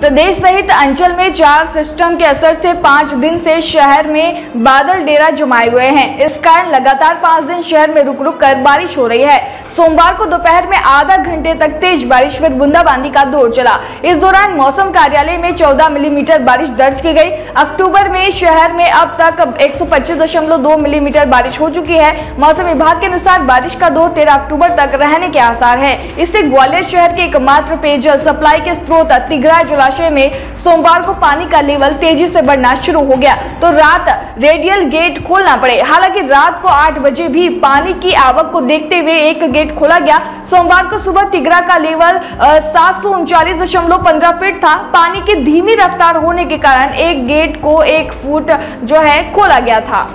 प्रदेश सहित अंचल में चार सिस्टम के असर से पाँच दिन से शहर में बादल डेरा जमाए हुए हैं। इस कारण लगातार पाँच दिन शहर में रुक रुक कर बारिश हो रही है। सोमवार को दोपहर में आधा घंटे तक तेज बारिश फिर बूंदाबांदी का दौर चला। इस दौरान मौसम कार्यालय में 14 मिलीमीटर बारिश दर्ज की गई। अक्टूबर में शहर में अब तक एक मिलीमीटर बारिश हो चुकी है। मौसम विभाग के अनुसार बारिश का दौर तेरह अक्टूबर तक रहने के आसार है। इससे ग्वालियर शहर के एकमात्र पेयजल सप्लाई के स्रोत तिगरा जलाशय में सोमवार को पानी का लेवल तेज़ी से बढ़ना शुरू हो गया। तो रात रेडियल गेट खोलना पड़े। हालाँकि रात को आठ बजे भी पानी की आवक को देखते हुए एक गेट खोला गया। सोमवार को सुबह तिगरा का लेवल सात फीट था। पानी की धीमी रफ्तार होने के कारण एक गेट को एक फुट जो है खोला गया था।